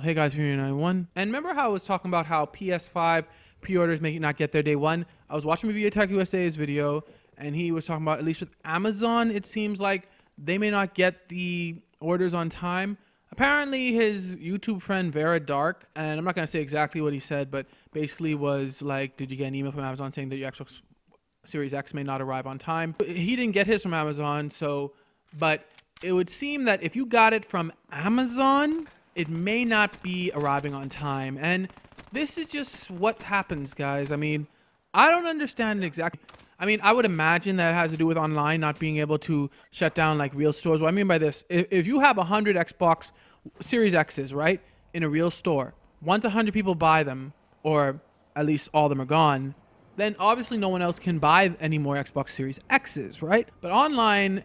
hey guys, here in I one. And remember how I was talking about how PS5 pre-orders may not get there day one? I was watching Review Tech USA's video, and he was talking about at least with Amazon, it seems like they may not get the orders on time. Apparently, his YouTube friend Vera Dark, and I'm not gonna say exactly what he said, but basically was like, "Did you get an email from Amazon saying that your Xbox Series X may not arrive on time?" He didn't get his from Amazon, so but it would seem that if you got it from Amazon, it may not be arriving on time. And this is just what happens, guys. I mean, I don't understand exactly. I mean, I would imagine that has to do with online not being able to shut down like real stores. What I mean by this, if, if you have 100 Xbox Series X's, right, in a real store, once 100 people buy them, or at least all of them are gone, then obviously no one else can buy any more Xbox Series X's, right? But online,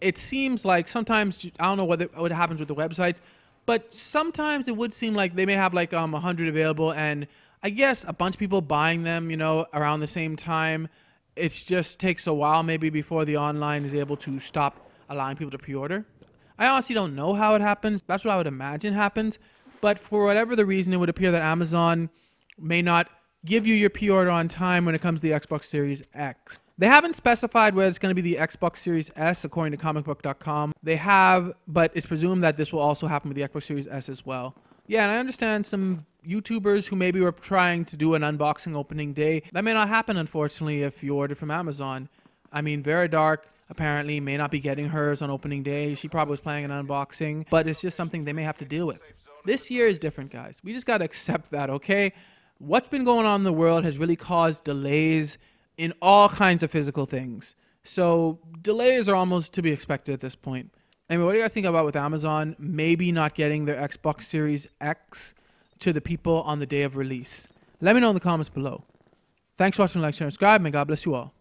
it seems like sometimes I don't know what what happens with the websites, but sometimes it would seem like they may have like um 100 available, and I guess a bunch of people buying them, you know, around the same time. It just takes a while maybe before the online is able to stop allowing people to pre-order. I honestly don't know how it happens. That's what I would imagine happens. But for whatever the reason, it would appear that Amazon may not give you your pre-order on time when it comes to the Xbox Series X. They haven't specified whether it's going to be the Xbox Series S, according to comicbook.com. They have, but it's presumed that this will also happen with the Xbox Series S as well. Yeah, and I understand some YouTubers who maybe were trying to do an unboxing opening day. That may not happen, unfortunately, if you order from Amazon. I mean, Vera Dark apparently may not be getting hers on opening day. She probably was planning an unboxing, but it's just something they may have to deal with. This year is different, guys. We just got to accept that, okay? What's been going on in the world has really caused delays in all kinds of physical things. So delays are almost to be expected at this point. Anyway, what do you guys think about with Amazon maybe not getting their Xbox Series X to the people on the day of release? Let me know in the comments below. Thanks for watching, like, share, and subscribe, and God bless you all.